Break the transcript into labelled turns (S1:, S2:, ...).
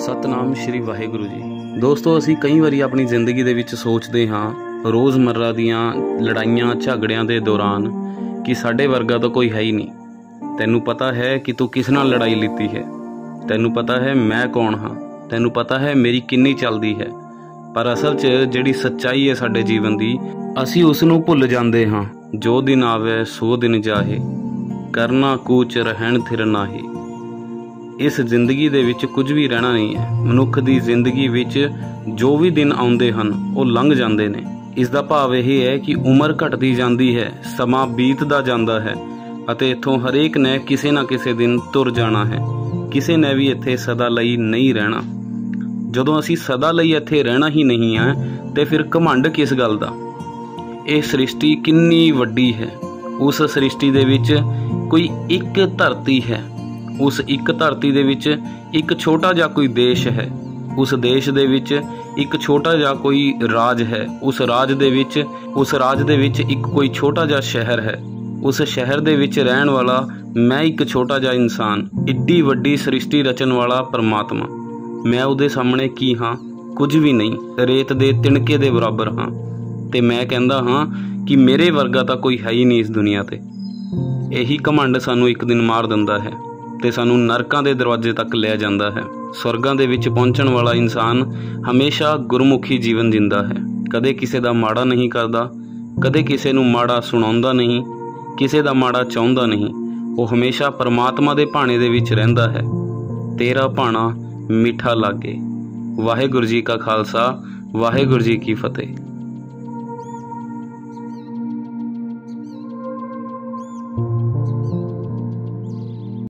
S1: ਸਤਨਾਮ ਸ਼੍ਰੀ ਵਾਹਿਗੁਰੂ ਜੀ। ਦੋਸਤੋ, ਅਸੀਂ ਕਈ ਵਾਰੀ ਆਪਣੀ ਜ਼ਿੰਦਗੀ ਦੇ ਵਿੱਚ ਸੋਚਦੇ ਹਾਂ, ਰੋਜ਼ਮਰਰਾ ਦੀਆਂ ਲੜਾਈਆਂ, ਝਗੜਿਆਂ ਦੇ ਦੌਰਾਨ, ਕਿ ਸਾਡੇ ਵਰਗਾ ਤਾਂ ਕੋਈ ਹੈ ਹੀ ਨਹੀਂ। ਤੈਨੂੰ ਪਤਾ ਹੈ ਕਿ ਤੂੰ ਕਿਸ ਨਾਲ ਲੜਾਈ ਲਿੱਤੀ ਹੈ। ਤੈਨੂੰ ਪਤਾ ਹੈ ਮੈਂ ਕੌਣ ਹਾਂ। ਤੈਨੂੰ ਪਤਾ ਹੈ ਮੇਰੀ ਕਿੰਨੀ ਚੱਲਦੀ ਹੈ। ਪਰ ਅਸਲ 'ਚ ਜਿਹੜੀ ਸੱਚਾਈ ਹੈ ਸਾਡੇ ਜੀਵਨ ਦੀ, ਅਸੀਂ ਉਸ ਨੂੰ ਭੁੱਲ ਜਾਂਦੇ ਹਾਂ। ਜੋ ਦਿਨ ਆਵੇ, ਸੋ ਦਿਨ ਜਾਹੇ। ਕਰਨਾ ਕੂਚ ਰਹਿਣ ਥਿਰ ਨਾਹੀ। ਇਸ ਜ਼ਿੰਦਗੀ ਦੇ ਵਿੱਚ ਕੁਝ ਵੀ ਰਹਿਣਾ ਨਹੀਂ ਹੈ। ਮਨੁੱਖ ਦੀ ਜ਼ਿੰਦਗੀ ਵਿੱਚ ਜੋ ਵੀ ਦਿਨ ਆਉਂਦੇ ਹਨ, ਉਹ ਲੰਘ ਜਾਂਦੇ ਨੇ। ਇਸ ਦਾ ਭਾਵ ਇਹ ਹੈ ਕਿ ਉਮਰ ਘਟਦੀ ਜਾਂਦੀ ਹੈ, ਸਮਾਂ ਬੀਤਦਾ ਜਾਂਦਾ ਹੈ ਅਤੇ ਇੱਥੋਂ ਹਰੇਕ ਨੇ ਕਿਸੇ ਨਾ ਕਿਸੇ ਦਿਨ ਤੁਰ ਜਾਣਾ ਹੈ। ਕਿਸੇ ਨੇ ਵੀ ਇੱਥੇ ਸਦਾ ਲਈ ਨਹੀਂ ਰਹਿਣਾ। ਜਦੋਂ ਅਸੀਂ ਸਦਾ ਲਈ ਇੱਥੇ ਰਹਿਣਾ ਹੀ ਨਹੀਂ ਹੈ, ਤੇ ਫਿਰ ਘਮੰਡ ਕਿਸ ਗੱਲ ਦਾ? ਇਹ ਸ੍ਰਿਸ਼ਟੀ ਕਿੰਨੀ ਵੱਡੀ ਹੈ। ਉਸ ਸ੍ਰਿਸ਼ਟੀ ਦੇ ਵਿੱਚ ਕੋਈ ਇੱਕ ਧਰਤੀ ਹੈ। ਉਸ ਇੱਕ ਧਰਤੀ ਦੇ ਵਿੱਚ ਇੱਕ ਛੋਟਾ ਜਿਹਾ ਕੋਈ ਦੇਸ਼ ਹੈ। ਉਸ ਦੇਸ਼ ਦੇ ਵਿੱਚ ਇੱਕ ਛੋਟਾ ਜਿਹਾ ਕੋਈ ਰਾਜ ਹੈ। ਉਸ ਰਾਜ ਦੇ ਵਿੱਚ, ਉਸ ਰਾਜ ਦੇ ਵਿੱਚ ਇੱਕ ਕੋਈ ਛੋਟਾ ਜਿਹਾ ਸ਼ਹਿਰ ਹੈ। ਉਸ ਸ਼ਹਿਰ ਦੇ ਵਿੱਚ ਰਹਿਣ ਵਾਲਾ ਮੈਂ ਇੱਕ ਛੋਟਾ ਜਿਹਾ ਇਨਸਾਨ, ਇੱਡੀ ਵੱਡੀ ਸ੍ਰਿਸ਼ਟੀ ਰਚਣ ਵਾਲਾ ਪਰਮਾਤਮਾ। ਮੈਂ ਉਹਦੇ ਸਾਹਮਣੇ ਕੀ ਹਾਂ? ਕੁਝ ਵੀ ਨਹੀਂ। ਰੇਤ ਦੇ ਤਿਣਕੇ ਦੇ ਬਰਾਬਰ ਹਾਂ। ਤੇ ਮੈਂ ਕਹਿੰਦਾ ਹਾਂ ਕਿ ਮੇਰੇ ਵਰਗਾ ਤਾਂ ਕੋਈ ਹੈ ਹੀ ਨਹੀਂ ਇਸ ਦੁਨੀਆ ਤੇ। ਇਹੀ ਘਮੰਡ ਸਾਨੂੰ ਇੱਕ ਦਿਨ ਮਾਰ ਦਿੰਦਾ ਹੈ। ਤੇ ਸਾਨੂੰ ਨਰਕਾਂ ਦੇ ਦਰਵਾਜ਼ੇ ਤੱਕ ਲੈ ਜਾਂਦਾ ਹੈ। ਸਵਰਗਾਂ ਦੇ ਵਿੱਚ ਪਹੁੰਚਣ ਵਾਲਾ ਇਨਸਾਨ ਹਮੇਸ਼ਾ ਗੁਰਮੁਖੀ ਜੀਵਨ ਜਿੰਦਾ ਹੈ। ਕਦੇ ਕਿਸੇ ਦਾ ਮਾੜਾ ਨਹੀਂ ਕਰਦਾ, ਕਦੇ ਕਿਸੇ ਨੂੰ ਮਾੜਾ ਸੁਣਾਉਂਦਾ ਨਹੀਂ, ਕਿਸੇ ਦਾ ਮਾੜਾ ਚਾਹੁੰਦਾ ਨਹੀਂ। ਉਹ ਹਮੇਸ਼ਾ ਪਰਮਾਤਮਾ ਦੇ ਭਾਣੇ ਦੇ ਵਿੱਚ ਰਹਿੰਦਾ ਹੈ। ਤੇਰਾ ਭਾਣਾ ਮਿੱਠਾ ਲਾਗੇ। ਵਾਹਿਗੁਰੂ ਜੀ ਕਾ ਖਾਲਸਾ, ਵਾਹਿਗੁਰੂ ਜੀ ਕੀ ਫਤਿਹ।